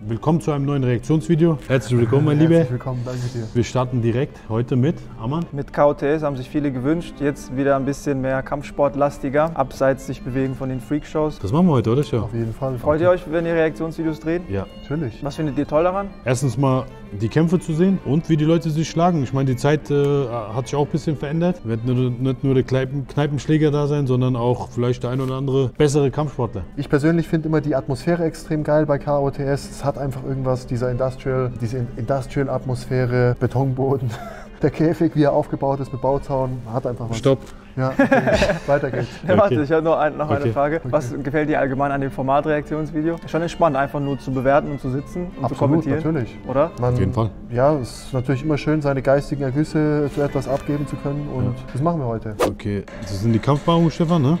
Willkommen zu einem neuen Reaktionsvideo. Herzlich willkommen, mein Lieber. Herzlich willkommen, danke dir. Wir starten direkt heute mit Ammann. Mit KOTS haben sich viele gewünscht. Jetzt wieder ein bisschen mehr Kampfsportlastiger, abseits sich bewegen von den Freakshows. Das machen wir heute, oder? Auf jeden Fall. Freut ihr euch, wenn ihr Reaktionsvideos dreht? Ja. Natürlich. Was findet ihr toll daran? Erstens mal die Kämpfe zu sehen und wie die Leute sich schlagen. Ich meine, die Zeit äh, hat sich auch ein bisschen verändert. Wird nur- nicht nur der Kneipen Kneipenschläger da sein, sondern auch vielleicht der ein oder andere bessere Kampfsportler. Ich persönlich finde immer die Atmosphäre extrem geil bei KOTS. Es hat einfach irgendwas, dieser Industrial, diese Industrial-Atmosphäre, Betonboden. Der Käfig, wie er aufgebaut ist mit Bauzaun, hat einfach was. Stopp. Ja, okay. weiter geht's. Ja, warte, ich habe noch, ein, noch Okay. eine Frage. Was gefällt dir allgemein an dem Format Reaktionsvideo? Schon entspannt, einfach nur zu bewerten und zu sitzen und zu Absolut, kommentieren. natürlich. Oder? Man, Auf jeden Fall. Ja, es ist natürlich immer schön, seine geistigen Ergüsse zu etwas abgeben zu können und das machen wir heute. Okay, das sind die Kampfpaarungen, Stefan, ne?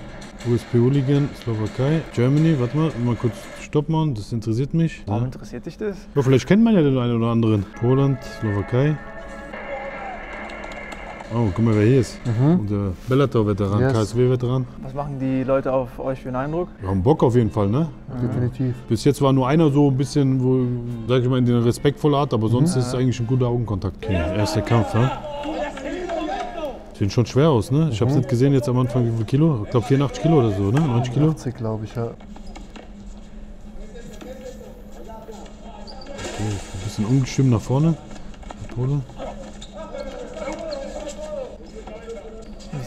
USP Hooligan, Slowakei, Germany. Warte mal, mal kurz Stopp machen, das interessiert mich. Warum Ja. interessiert dich das? Ja, vielleicht kennt man ja den einen oder anderen. Poland, Slowakei. Oh, guck mal, wer hier ist. Unser Bellator-Veteran, Yes. KSW-Veteran. Was machen die Leute auf euch für einen Eindruck? Wir haben Bock auf jeden Fall, ne? Definitiv. Bis jetzt war nur einer so ein bisschen, wo, sag ich mal, in der respektvolle Art, aber sonst ist es eigentlich ein guter Augenkontakt. Okay, erster Kampf, ne? Sieht schon schwer aus, ne? Ich hab's nicht gesehen jetzt am Anfang, wie viel Kilo? Ich glaube 84 Kilo oder so, ne? 90 Kilo? 80, glaube ich, ja. Okay, ein bisschen ungestüm nach vorne. Der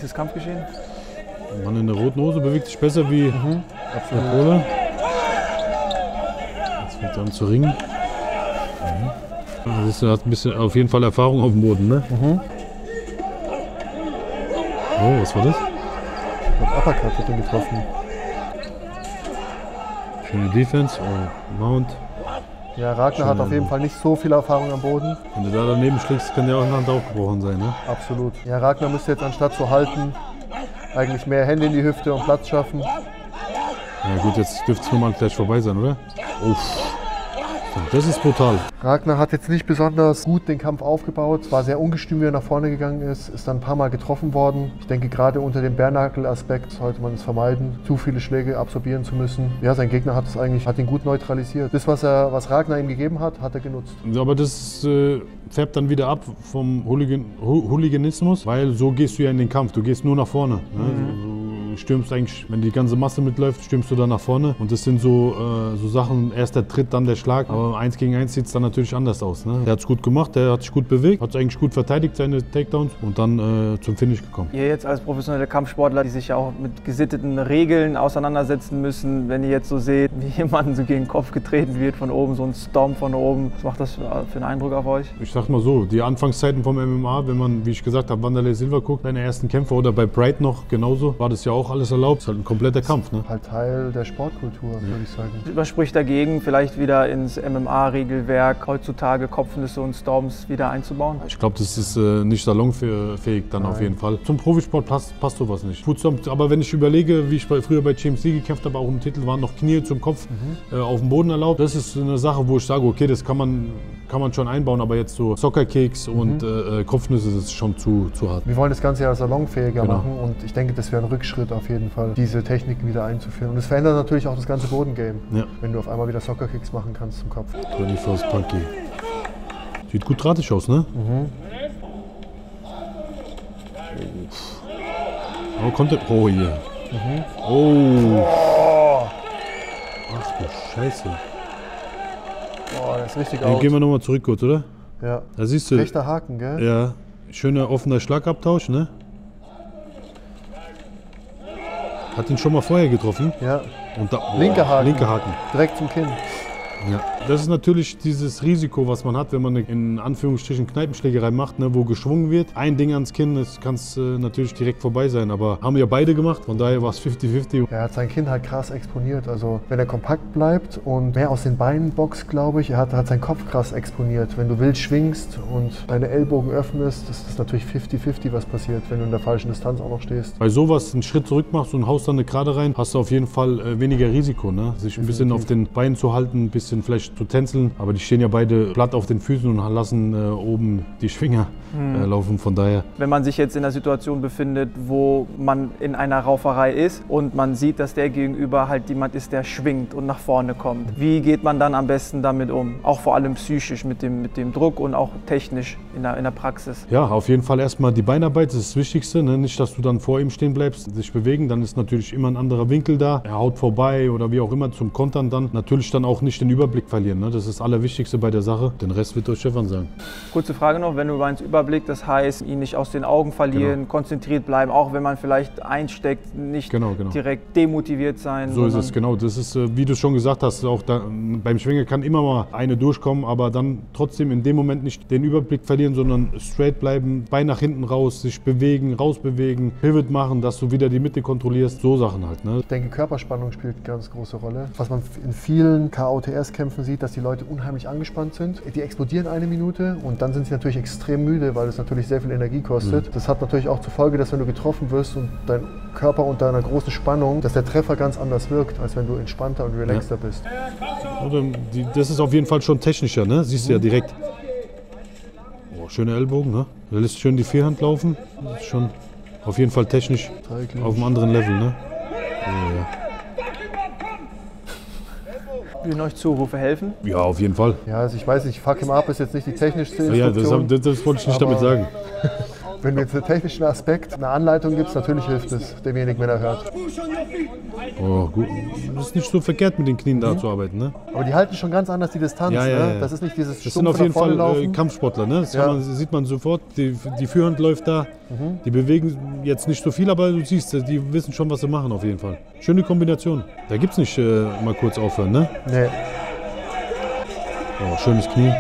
Ist das Kampfgeschehen? Der Mann in der roten Hose bewegt sich besser wie der Pole. Jetzt fängt er an zu ringen. Mhm. Ah, siehst du, Er hat ein bisschen, auf jeden Fall Erfahrung auf dem Boden, ne? Oh, was war das? Und Uppercut hat ihn getroffen. Schöne Defense. Oh, Mount. Ja, Ragnar hat auf jeden Fall nicht so viel Erfahrung am Boden. Wenn du da daneben schlägst, kann der auch eine Hand aufgebrochen sein, ne? Absolut. Ja, Ragnar müsste jetzt anstatt zu halten, eigentlich mehr Hände in die Hüfte und Platz schaffen. Ja gut, jetzt dürfte es normal gleich vorbei sein, oder? Uff. Das ist brutal. Ragnar hat jetzt nicht besonders gut den Kampf aufgebaut, war sehr ungestüm, wie er nach vorne gegangen ist, ist dann ein paar Mal getroffen worden. Ich denke, gerade unter dem Bärnagel-Aspekt sollte man es vermeiden, zu viele Schläge absorbieren zu müssen. Ja, sein Gegner hat es eigentlich, hat ihn gut neutralisiert. Das, was, er, was Ragnar ihm gegeben hat, hat er genutzt. Aber das äh, färbt dann wieder ab vom Hooligan Hooliganismus, weil so gehst du ja in den Kampf. Du gehst nur nach vorne. Ne? Du stürmst eigentlich, wenn die ganze Masse mitläuft, stürmst du dann nach vorne. Und das sind so, äh, so Sachen, erst der Tritt, dann der Schlag. Aber eins gegen eins sieht es dann natürlich anders aus. Ne? Der hat es gut gemacht, der hat sich gut bewegt, hat eigentlich gut verteidigt, seine Takedowns und dann äh, zum Finish gekommen. Ihr jetzt als professionelle Kampfsportler, die sich ja auch mit gesitteten Regeln auseinandersetzen müssen, wenn ihr jetzt so seht, wie jemand so gegen den Kopf getreten wird von oben, so ein Storm von oben, was macht das für, einen Eindruck auf euch? Ich sag mal so, die Anfangszeiten vom MMA, wenn man, wie ich gesagt habe, Wanderlei Silva guckt, seine ersten Kämpfe oder bei Bright noch genauso, war das ja auch alles erlaubt. Ist halt ein kompletter Kampf, ne? Halt Teil der Sportkultur, würde ich sagen. Was spricht dagegen, vielleicht wieder ins MMA-Regelwerk heutzutage Kopfnüsse und Storms wieder einzubauen? Ich glaube, das ist äh, nicht salonfähig dann auf jeden Fall. Zum Profisport passt, passt sowas nicht. Fußstomp, aber wenn ich überlege, wie ich bei, früher bei GMC gekämpft habe, auch im Titel waren noch Knie zum Kopf äh, auf dem Boden erlaubt. Das ist eine Sache, wo ich sage, okay, das kann man, kann man schon einbauen, aber jetzt so Soccerkicks und äh, äh, Kopfnüsse, das ist schon zu, zu hart. Wir wollen das Ganze ja salonfähiger Genau. machen und ich denke, das wäre ein Rückschritt auf jeden Fall, diese Techniken wieder einzuführen. Und es verändert natürlich auch das ganze Bodengame, Ja. wenn du auf einmal wieder Soccerkicks machen kannst zum Kopf. 21st Punky. Sieht gut drahtig aus, ne? Oh, kommt der. Oh, hier. Oh. Ach du Scheiße. Boah, das ist richtig aus. gehen wir nochmal zurück kurz, oder? Ja. Da siehst du. Rechter Haken, gell? Ja, schöner offener Schlagabtausch, ne? Hat ihn schon mal vorher getroffen. Ja. Und da, Linker Haken. Linker Haken. Direkt zum Kinn. Ja. Das ist natürlich dieses Risiko, was man hat, wenn man eine, in Anführungsstrichen Kneipenschlägerei macht, ne, wo geschwungen wird. Ein Ding ans Kinn, das kann es äh, natürlich direkt vorbei sein. Aber haben ja beide gemacht, von daher war es 50-50. Er hat sein Kinn halt krass exponiert. Also wenn er kompakt bleibt und mehr aus den Beinen boxt, glaube ich, er hat, hat seinen Kopf krass exponiert. Wenn du wild schwingst und deine Ellbogen öffnest, ist das natürlich 50-50, was passiert, wenn du in der falschen Distanz auch noch stehst. Bei sowas einen Schritt zurück machst und haust dann eine Gerade rein, hast du auf jeden Fall äh, weniger Risiko. Ne? Sich ein bisschen auf den Beinen zu halten, ein bisschen bisschen vielleicht zu tänzeln, aber die stehen ja beide platt auf den Füßen und lassen äh, oben die Schwinger äh, laufen. Von daher, Wenn man sich jetzt in einer Situation befindet, wo man in einer Rauferei ist und man sieht, dass der Gegenüber halt jemand ist, der schwingt und nach vorne kommt. Wie geht man dann am besten damit um? Auch vor allem psychisch mit dem, mit dem Druck und auch technisch in der, in der Praxis. ja, auf jeden Fall erstmal die Beinarbeit, das ist das Wichtigste. Ne? Nicht, dass du dann vor ihm stehen bleibst, sich bewegen, dann ist natürlich immer ein anderer Winkel da. Er haut vorbei oder wie auch immer zum Kontern dann. Natürlich dann auch nicht den Überblick verlieren. Ne? Das ist das Allerwichtigste bei der Sache. Den Rest wird euch Stefan sagen. Kurze Frage noch, wenn du meinst Überblick, das heißt, ihn nicht aus den Augen verlieren, konzentriert bleiben, auch wenn man vielleicht einsteckt, nicht Genau, genau. direkt demotiviert sein. So ist es, genau. Das ist, äh, wie du schon gesagt hast, auch da, beim Schwingen kann immer mal eine durchkommen, aber dann trotzdem in dem Moment nicht den Überblick verlieren, sondern straight bleiben, Bein nach hinten raus, sich bewegen, rausbewegen, Pivot machen, dass du wieder die Mitte kontrollierst, so Sachen halt. Ne? Ich denke, Körperspannung spielt eine ganz große Rolle. Was man in vielen KOTS-Kämpfen sieht, dass die Leute unheimlich angespannt sind. Die explodieren eine Minute und dann sind sie natürlich extrem müde, weil es natürlich sehr viel Energie kostet. Das hat natürlich auch zur Folge, dass wenn du getroffen wirst und dein Körper unter einer großen Spannung, dass der Treffer ganz anders wirkt, als wenn du entspannter und relaxter bist. Oder die, das ist auf jeden Fall schon technischer, ne? siehst du ja direkt. Oh, schöne Ellbogen, ne? Er lässt schön die Vierhand laufen. Das ist schon auf jeden Fall technisch auf einem anderen Level. Ne? Würden euch Zurufe helfen? ja, auf jeden Fall. Ja, also ich weiß nicht, fuck him up ist jetzt nicht die technischste Ja, das, Instruktion. das, das wollte ich nicht damit sagen. Wenn du jetzt einen technischen Aspekt, eine Anleitung gibst, natürlich hilft es demjenigen, wenn er hört. Oh, gut. Das ist nicht so verkehrt, mit den Knien da zu arbeiten. Ne? Aber die halten schon ganz anders die Distanz. Ja, ja, ne? ja. Das ist nicht dieses Das sind auf jeden Fall äh. Kampfsportler. Ne? Das man, sieht man sofort. Die, die Führhand läuft da. Mhm. Die bewegen jetzt nicht so viel, aber du siehst, die wissen schon, was sie machen auf jeden Fall. Schöne Kombination. Da gibt es nicht äh, mal kurz aufhören. Ne? Nee. Oh, schönes Knie.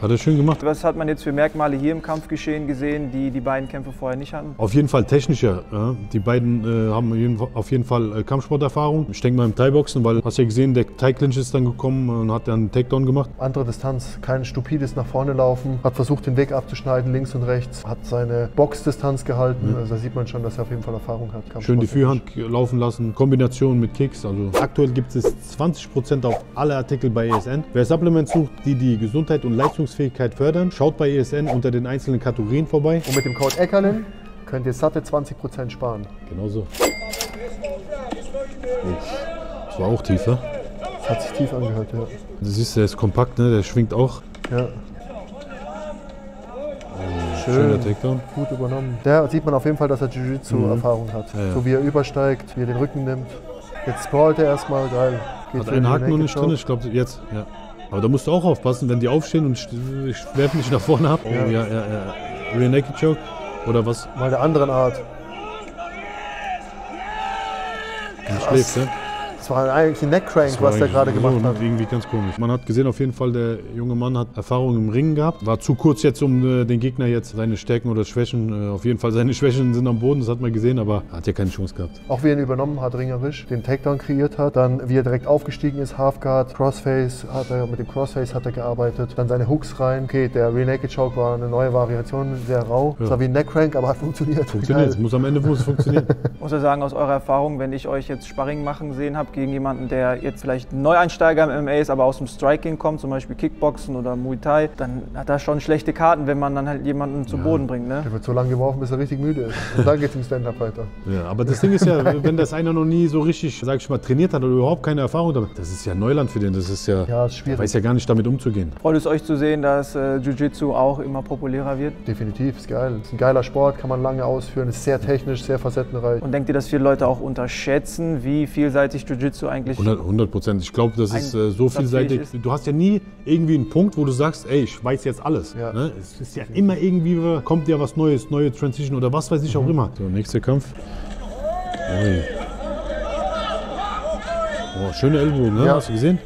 Hat er schön gemacht. Was hat man jetzt für Merkmale hier im Kampfgeschehen gesehen, die die beiden Kämpfe vorher nicht hatten? Auf jeden Fall technischer. Ja. Die beiden äh, haben auf jeden Fall äh, Kampfsporterfahrung. Ich denke mal im Thai-Boxen, weil hast ja gesehen, der Thai-Clinch ist dann gekommen und hat dann einen Takedown gemacht. Andere Distanz, kein stupides nach vorne laufen, hat versucht den Weg abzuschneiden, links und rechts, hat seine Boxdistanz gehalten. Also da sieht man schon, dass er auf jeden Fall Erfahrung hat. Schön die. Führhand laufen lassen, Kombination mit Kicks. Also aktuell gibt es 20% auf alle Artikel bei ESN. Wer Supplements sucht, die die Gesundheit und Leistungsfähigkeit fördern, schaut bei ESN unter den einzelnen Kategorien vorbei. Und mit dem Code Eckerlin könnt ihr satte 20% sparen. Genauso. Das war auch tiefer. Das hat sich tief angehört, ja. Du siehst, der ist kompakt, ne? der schwingt auch. ja. Schöner Schön, Takedown. gut übernommen. Da sieht man auf jeden Fall, dass er Jiu-Jitsu-Erfahrung hat. Mhm. Ja, ja. So wie er übersteigt, wie er den Rücken nimmt. Jetzt sprawlt er erstmal, geil. Geht Hat einen Haken noch nicht drin, ich glaube jetzt. Ja. Aber da musst du auch aufpassen, wenn die aufstehen und st- werfen dich nach vorne ab. Oh Ja. ja, ja, ja. Rear Naked Choke oder was? Mal der anderen Art. Du schläfst, ja? Das war eigentlich ein Neckcrank, Das was der gerade gemacht so hat. Irgendwie ganz komisch. Man hat gesehen, auf jeden Fall, der junge Mann hat Erfahrung im Ringen gehabt. War zu kurz jetzt, um äh, den Gegner jetzt seine Stärken oder Schwächen, äh, auf jeden Fall seine Schwächen sind am Boden, das hat man gesehen, aber er hat ja keine Chance gehabt. Auch wie er ihn übernommen hat, ringerisch, den Takedown kreiert hat, dann wie er direkt aufgestiegen ist, Halfguard, Crossface, hat er, mit dem Crossface hat er gearbeitet, dann seine Hooks rein. Okay, der Rear Naked Choke war eine neue Variation, sehr rau. Das Ja. war wie ein Neckcrank, aber hat funktioniert. Funktioniert, muss am Ende muss es funktionieren. Muss ja sagen, aus eurer Erfahrung, wenn ich euch jetzt Sparring machen sehen habe gegen jemanden, der jetzt vielleicht ein Neueinsteiger im MMA ist, aber aus dem Striking kommt, zum Beispiel Kickboxen oder Muay Thai, dann hat er schon schlechte Karten, wenn man dann halt jemanden zu Boden bringt. Ne? Der wird so lange geworfen, bis er richtig müde ist. Und dann geht's im Stand-Up weiter. Ja, aber das Ding ist ja, wenn das einer noch nie so richtig, sag ich mal, trainiert hat oder überhaupt keine Erfahrung damit, das ist ja Neuland für den. Das ist ja, Ja, ist er schwierig. weiß ja gar nicht damit umzugehen. Freut es euch zu sehen, dass äh, Jiu-Jitsu auch immer populärer wird? Definitiv, ist geil. Ist ein geiler Sport, kann man lange ausführen, ist sehr technisch, sehr facettenreich. Und denkt ihr, dass viele Leute auch unterschätzen, wie vielseitig Jiu-Jitsu eigentlich 100 Prozent. Ich glaube, das ist äh, so vielseitig. ist. Du hast ja nie irgendwie einen Punkt, wo du sagst, ey, ich weiß jetzt alles. Ja. Ne? Es ist ja immer irgendwie, kommt ja was Neues, neue Transition oder was weiß ich Mhm. auch immer. So, nächster Kampf. Ui. Oh, schöne Ellbogen, ne? Ja. Hast du gesehen?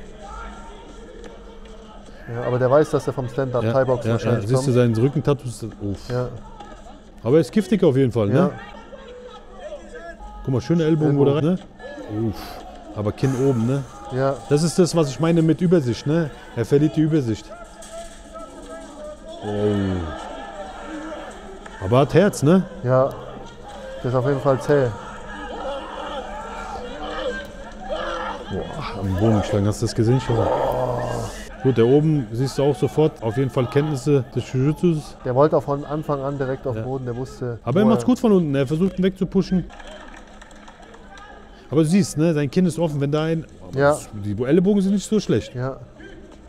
Ja, aber der weiß, dass er vom Stand-Up Ja, Thai-Boxen ja, ja. wahrscheinlich Siehst du seinen Rückentattoo? Uff. Ja, Aber er ist giftig auf jeden Fall, ja. ne? Guck mal, schöne Ellbogen, wo der rein, Ellbogen. ne? Uff. Aber Kinn oben, ne? ja. Das ist das, was ich meine mit Übersicht, ne? Er verliert die Übersicht. Oh. Aber hat Herz, ne? Ja, der ist auf jeden Fall zäh. am Boden geschlagen. Hast du das gesehen schon? Gut, der oben siehst du auch sofort auf jeden Fall Kenntnisse des Jiu-Jitsus. Der wollte auch von Anfang an direkt auf den Ja. Boden, der wusste. Aber er macht's gut von unten. Er versucht ihn wegzupushen. Aber du siehst, ne, sein Kinn ist offen. Wenn da ein. Ja. das- Die Ellenbogen sind nicht so schlecht. Ja,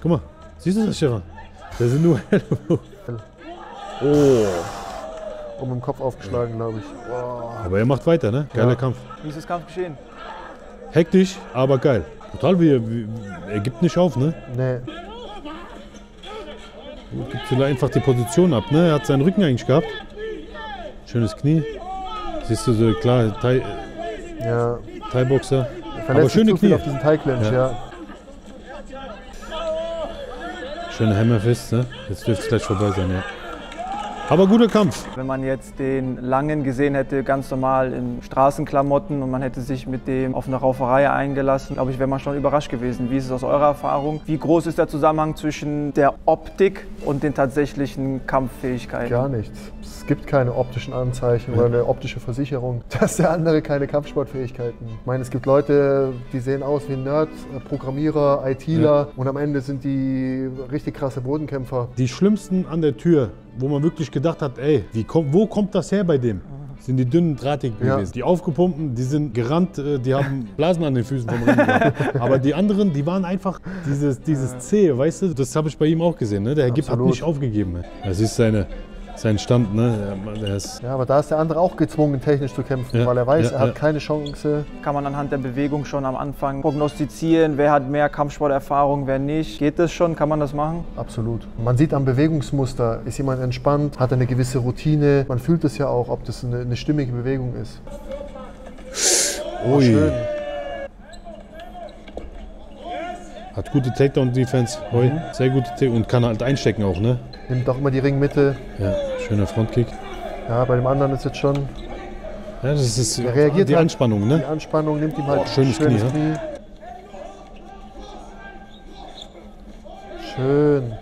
Guck mal. Siehst du das, Stefan? Da sind nur Ellenbogen. Oh. um den Kopf aufgeschlagen, glaube ich. Boah. Aber er macht weiter, ne? Geiler Ja. Kampf. Wie ist das Kampf geschehen? Hektisch, aber geil. Total, wie, er- wie er gibt nicht auf, ne? Nee, Gibt vielleicht einfach die Position ab, ne? Er hat seinen Rücken eigentlich gehabt. Schönes Knie. Siehst du so, klar, Thai- ja. Thai-Boxer. Er Aber schöne Knie. auf diesen Thai-Clinch, Ja. ja. Schöne Hammerfist, ne? Jetzt dürfte es gleich vorbei sein, ja. Aber guter Kampf. Wenn man jetzt den Langen gesehen hätte, ganz normal in Straßenklamotten und man hätte sich mit dem auf eine Rauferei eingelassen, glaube ich, wäre man schon überrascht gewesen. Wie ist es aus eurer Erfahrung? Wie groß ist der Zusammenhang zwischen der Optik und den tatsächlichen Kampffähigkeiten? Gar nichts. Es gibt keine optischen Anzeichen oder eine optische Versicherung, dass der andere keine Kampfsportfähigkeiten. Ich meine, es gibt Leute, die sehen aus wie ein Nerd, äh, Programmierer, ITler und am Ende sind die richtig krasse Bodenkämpfer. Die schlimmsten an der Tür, wo man wirklich gedacht hat, ey, kommt, wo kommt das her bei dem? Sind die dünnen, drahtigen Ja. gewesen. Die aufgepumpten, die sind gerannt, äh, die haben Blasen an den Füßen vom Ring gehabt. Aber die anderen, die waren einfach dieses, dieses Zähe, weißt du? Das habe ich bei ihm auch gesehen. Ne? Der gibt, hat Absolut. nicht aufgegeben. Das ist seine, sein Stand. Ne? Der- ist, Ja, aber da ist der andere auch gezwungen, technisch zu kämpfen, Ja, weil er weiß, ja, er hat ja. keine Chance. Kann man anhand der Bewegung schon am Anfang prognostizieren, wer hat mehr Kampfsporterfahrung, wer nicht? Geht das schon? Kann man das machen? Absolut. Man sieht am Bewegungsmuster, ist jemand entspannt, hat eine gewisse Routine. Man fühlt es ja auch, ob das eine, eine stimmige Bewegung ist. Oh, Ui. schön. Hat gute Takedown-Defense. Hoi. Sehr gute Take und kann halt einstecken auch. Ne? Nimmt auch immer die Ringmitte. Ja, schöner Frontkick. Ja, bei dem anderen ist jetzt schon Ja, das ist Er reagiert die halt- Anspannung. die Ne? Anspannung, nimmt ihm halt Oh, schönes Knie, ja. Schön.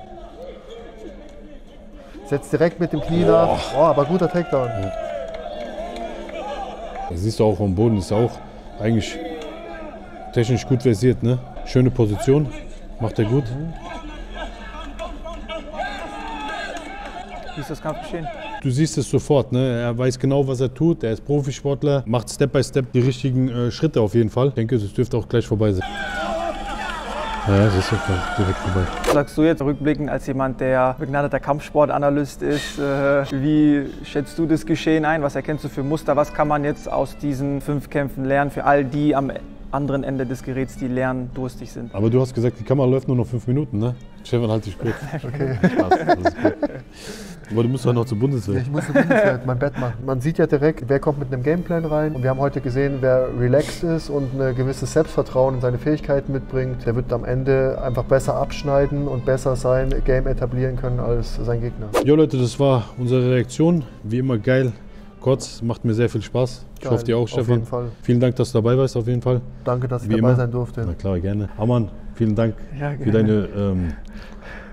Setzt direkt mit dem Knie nach. Oh, aber guter Takedown. Das siehst du auch vom Boden, ist auch eigentlich technisch gut versiert. Ne? Schöne Position, macht er gut. Wie ist das Kampf geschehen? Du siehst es sofort, ne? er weiß genau, was er tut. Er ist Profisportler, macht Step by Step die richtigen äh, Schritte auf jeden Fall. Ich denke, es dürfte auch gleich vorbei sein. Ja, das ist okay. direkt vorbei. Sagst du jetzt rückblickend als jemand, der begnadeter Kampfsportanalyst ist, äh, wie schätzt du das Geschehen ein? Was erkennst du für Muster? Was kann man jetzt aus diesen fünf Kämpfen lernen für all die am anderen Ende des Geräts, die lerndurstig sind? Aber du hast gesagt, die Kamera läuft nur noch fünf Minuten, ne? Stefan, halt dich kurz. Okay. Aber du musst doch noch zur Bundeswehr. Ich muss Bundeswehr mein Bett machen. Man sieht ja direkt, wer kommt mit einem Gameplan rein. Und wir haben heute gesehen, wer relaxed ist und ein gewisses Selbstvertrauen in seine Fähigkeiten mitbringt, der wird am Ende einfach besser abschneiden und besser sein Game etablieren können als sein Gegner. Jo Leute, das war unsere Reaktion. Wie immer geil. Kurz, macht mir sehr viel Spaß. Ich Geil, hoffe dir auch, auf Stefan. jeden Fall. Vielen Dank, dass du dabei warst, auf jeden Fall. Danke, dass ich Wie dabei immer. sein durfte. Na klar, gerne. Amann, vielen Dank Ja, für deine, ähm,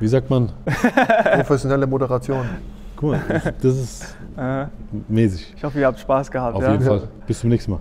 wie sagt man? Professionelle Moderation. Guck mal, das ist Äh, mäßig. ich hoffe, ihr habt Spaß gehabt. Auf ja? jeden Fall. Bis zum nächsten Mal.